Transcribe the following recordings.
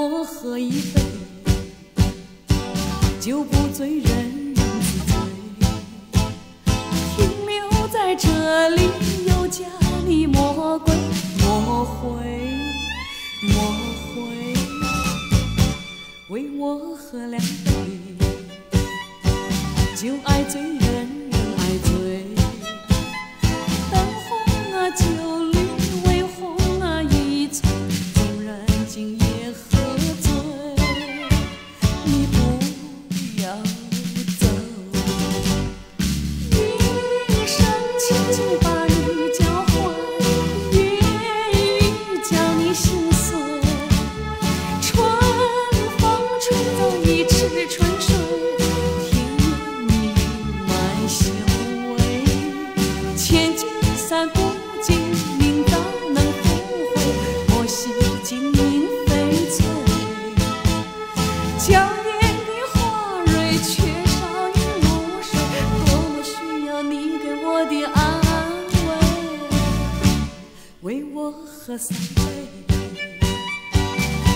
我喝一杯，酒不醉人自醉。停留在这里，又叫你魔鬼魔回魔回，为我喝两杯，酒爱醉人喝三杯，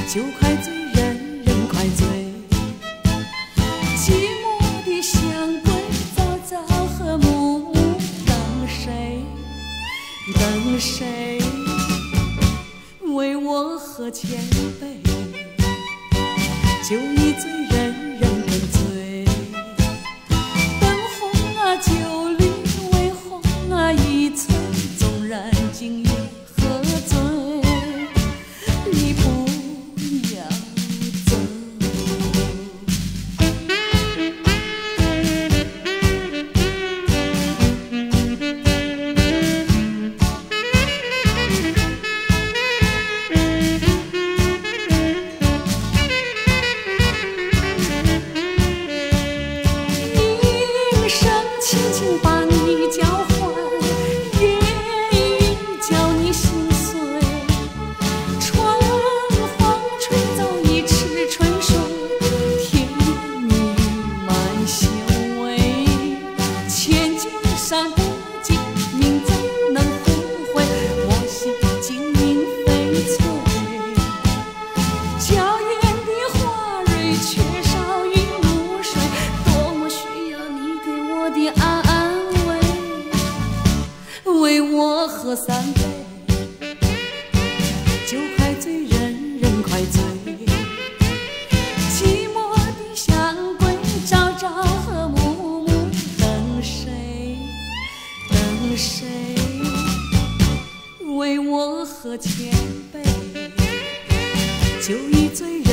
酒快醉人人快醉。寂寞的香闺，早早和暮暮，等谁？等谁？为我喝千杯，酒一醉金散不尽，明早能复回。莫惜金银翡翠。娇艳的花蕊缺少云露水，多么需要你给我的安慰。为我喝三杯，酒快醉人人快醉。和前辈。酒一醉人